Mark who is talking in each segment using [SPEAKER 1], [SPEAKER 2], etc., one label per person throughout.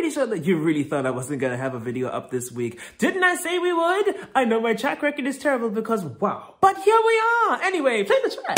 [SPEAKER 1] pretty sure that you really thought I wasn't gonna have a video up this week. Didn't I say we would? I know my track record is terrible because wow. But here we are. Anyway, play the track.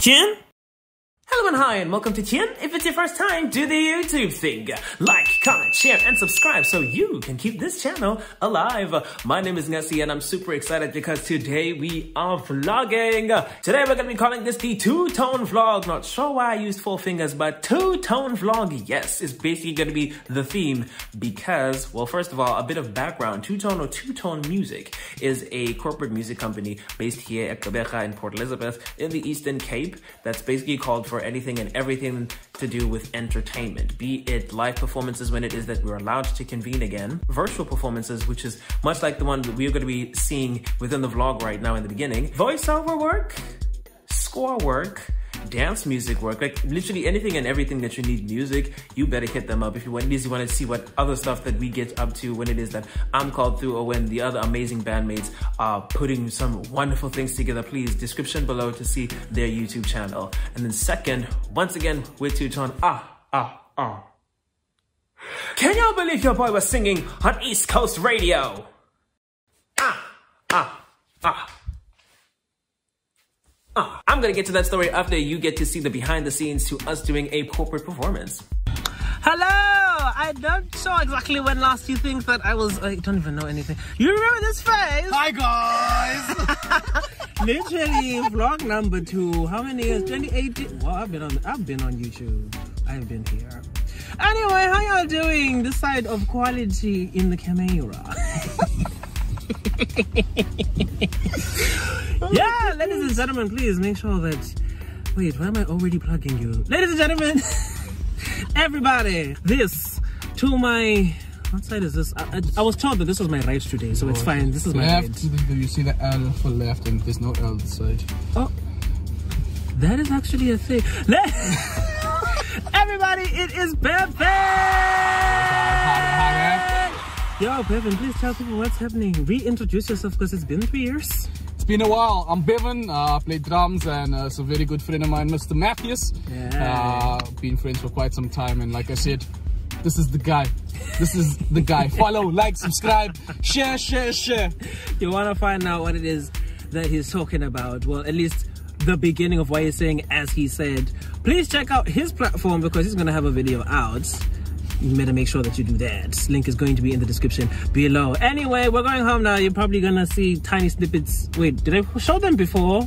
[SPEAKER 1] Chin? Hello and hi and welcome to Chin. If it's your first time, do the YouTube thing. Like, comment, share, and subscribe so you can keep this channel alive. My name is Ngasii and I'm super excited because today we are vlogging. Today we're gonna be calling this the two-tone vlog. Not sure why I used four fingers, but two-tone vlog, yes, is basically gonna be the theme because, well, first of all, a bit of background. Two-tone or two-tone music is a corporate music company based here at Gqeberha in Port Elizabeth in the Eastern Cape that's basically called for anything and everything to do with entertainment, be it live performances when it is that we're allowed to convene again, virtual performances, which is much like the one that we're going to be seeing within the vlog right now in the beginning, voiceover work, score work, dance music work, like literally anything and everything that you need music, you better hit them up. If you want, you want to see what other stuff that we get up to when it is that I'm called through or when the other amazing bandmates are putting some wonderful things together, please description below to see their YouTube channel. And then second, once again, with Two-Tone, ah, ah, ah. Can y'all believe your boy was singing on East Coast Radio? Ah, ah, ah. Oh, I'm gonna get to that story after you get to see the behind the scenes to us doing a corporate performance. Hello! I don't know exactly when last you think that I was. I don't even know anything. You remember this face?
[SPEAKER 2] Hi guys!
[SPEAKER 1] Literally, vlog number two. How many years? 2018. Well, I've been on. I've been on YouTube. I've been here. Anyway, how y'all doing? This side of quality in the camera. yeah, ladies and gentlemen, please make sure that. Wait, why am I already plugging you? Ladies and gentlemen, everybody, this to my. What side is this? I, I, I, was told that this was my right today, so it's oh, fine. This is my
[SPEAKER 2] left.
[SPEAKER 1] right.
[SPEAKER 2] You see the L for left, and there's no L side.
[SPEAKER 1] Oh, that is actually a thing. Everybody, it is Pepe! Yo, Bevan, please tell people what's happening. Reintroduce yourself because it's been three years.
[SPEAKER 2] Been a while. I'm Bevan. Uh, I play drums and uh, it's a very good friend of mine, Mr. Matthews. Yeah. Uh, been friends for quite some time. And like I said, this is the guy. This is the guy. Follow, like, subscribe, share, share, share.
[SPEAKER 1] You want to find out what it is that he's talking about? Well, at least the beginning of what he's saying as he said. Please check out his platform because he's going to have a video out you better make sure that you do that. Link is going to be in the description below. Anyway, we're going home now. You're probably gonna see tiny snippets. Wait, did I show them before?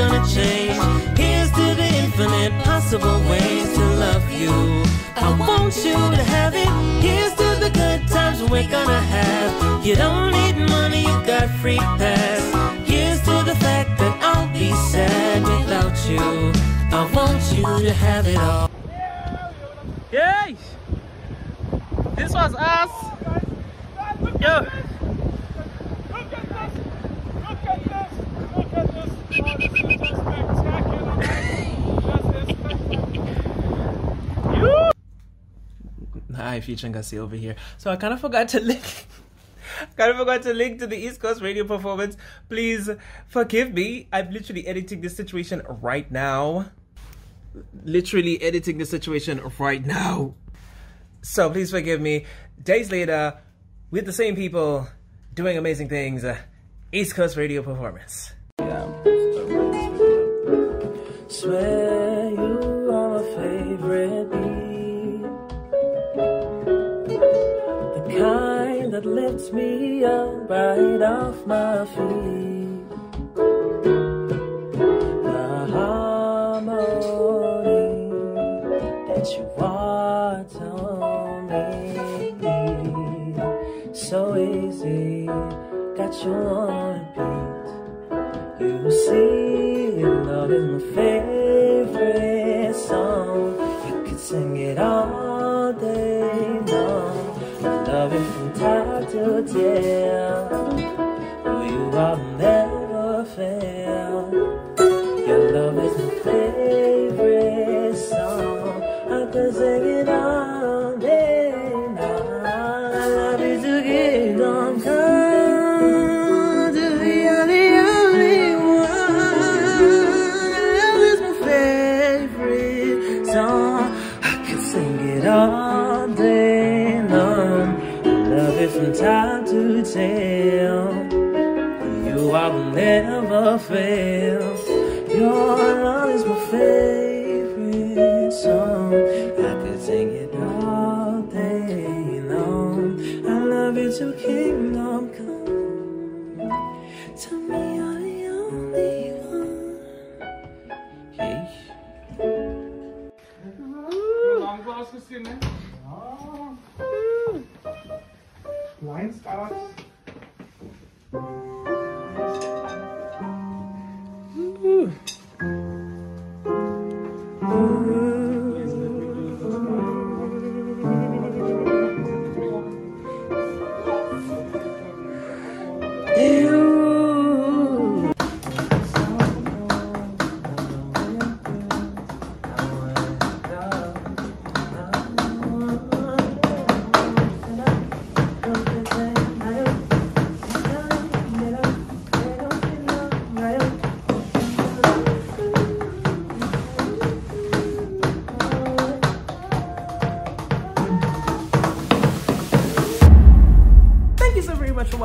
[SPEAKER 1] gonna change. Here's to the infinite possible ways to love you. I want you to have it. Here's to the good times we're gonna have. You don't need money, you got free pass. Here's to the fact that I'll be sad without you. I want you to have it all. Yay! This was us. Yo. Hi, Future Ngasii over here. So I kind of forgot to link. kind of forgot to link to the East Coast radio performance. Please forgive me. I'm literally editing this situation right now. Literally editing the situation right now. So please forgive me. Days later, with the same people doing amazing things. Uh, East Coast radio performance. Swear you are my favorite beat. The kind that lifts me up right off my feet. The harmony that you are to me. So easy, got you on repeat. You see, love is my favorite to tell Oh, you are never fail. Your love is my favorite song. I could sing it all It to tell. You I will never fail. Your love is my favorite song.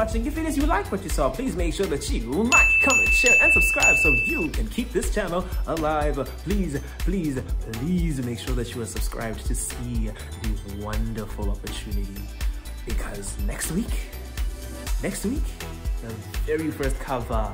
[SPEAKER 1] Watching. If it is you like what you saw, please make sure that you like, comment, share, and subscribe so you can keep this channel alive. Please, please, please make sure that you are subscribed to see the wonderful opportunity. Because next week, next week, the very first cover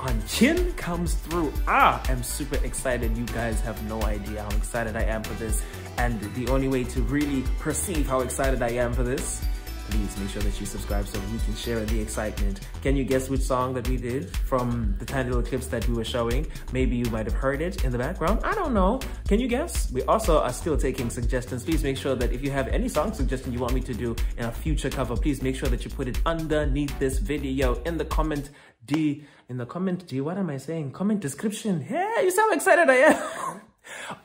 [SPEAKER 1] on Chin comes through. Ah, I'm super excited. You guys have no idea how excited I am for this. And the only way to really perceive how excited I am for this please make sure that you subscribe so we can share in the excitement. Can you guess which song that we did from the tiny little clips that we were showing? Maybe you might have heard it in the background. I don't know. Can you guess? We also are still taking suggestions. Please make sure that if you have any song suggestion you want me to do in a future cover, please make sure that you put it underneath this video in the comment D, in the comment D, what am I saying? Comment description. Yeah, you sound excited I am.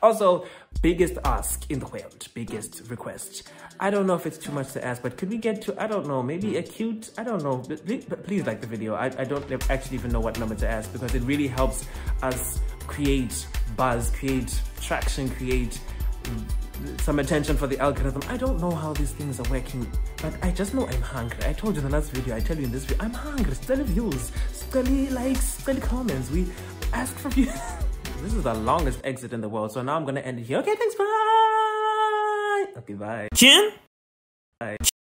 [SPEAKER 1] Also, biggest ask in the world, biggest request. I don't know if it's too much to ask, but could we get to, I don't know, maybe a cute, I don't know, but please, like the video. I, I don't actually even know what number to ask because it really helps us create buzz, create traction, create some attention for the algorithm. I don't know how these things are working, but I just know I'm hungry. I told you in the last video, I tell you in this video, I'm hungry. Study views, study likes, study comments. We ask for views. This is the longest exit in the world, so now I'm gonna end it here. Okay, thanks, bye! Okay, bye. Chin? Bye.